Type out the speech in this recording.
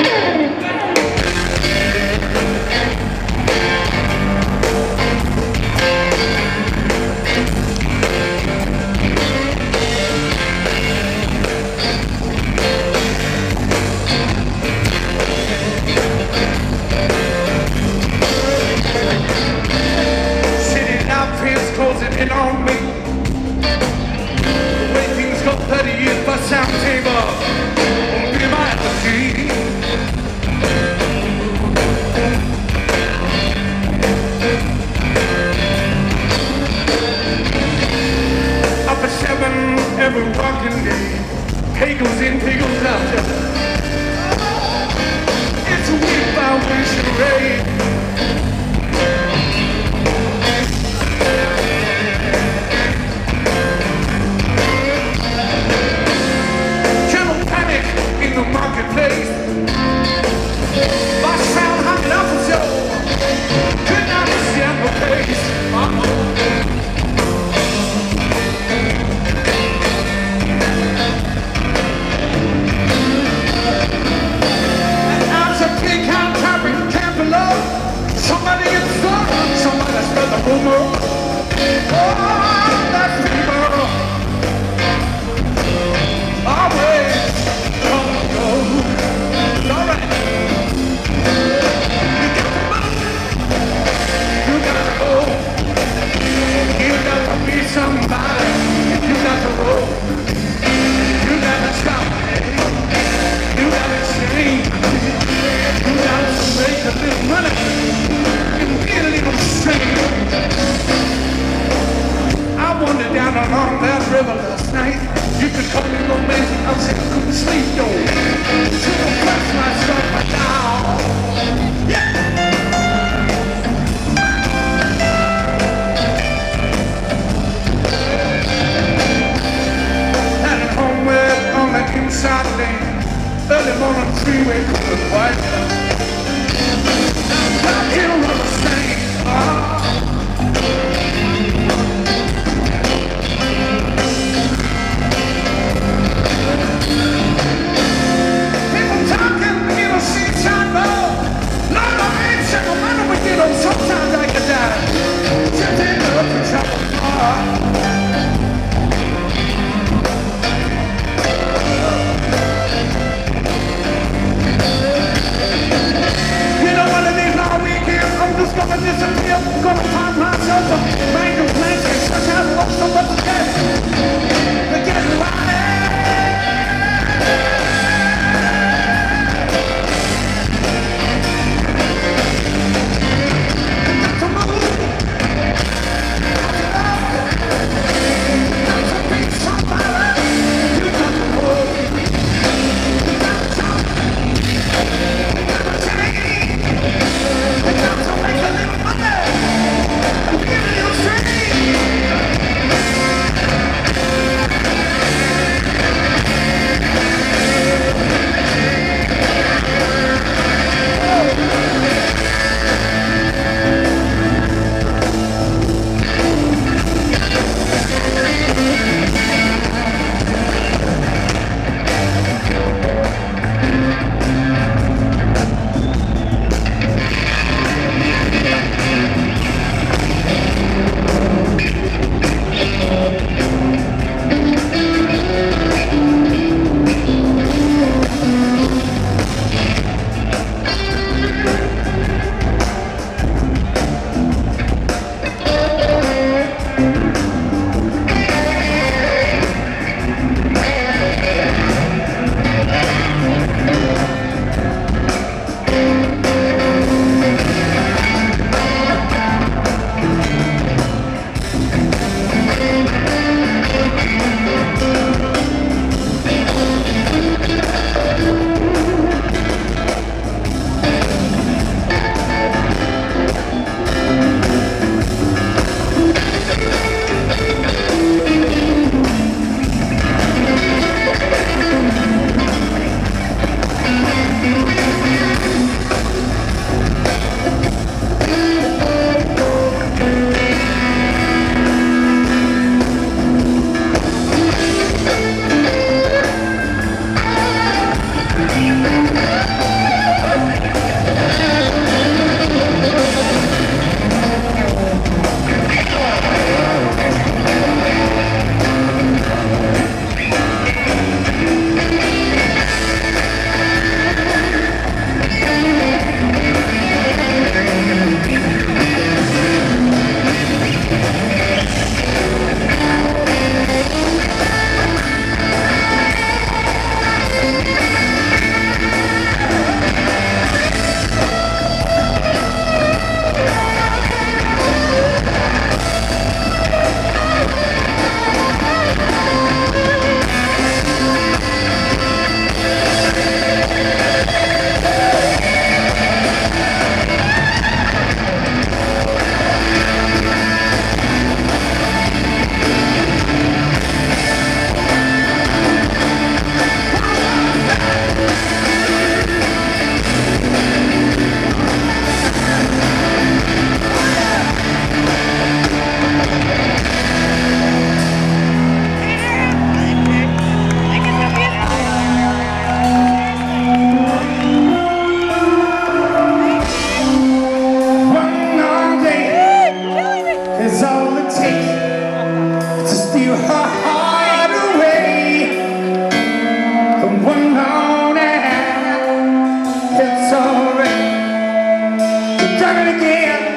City Turn again.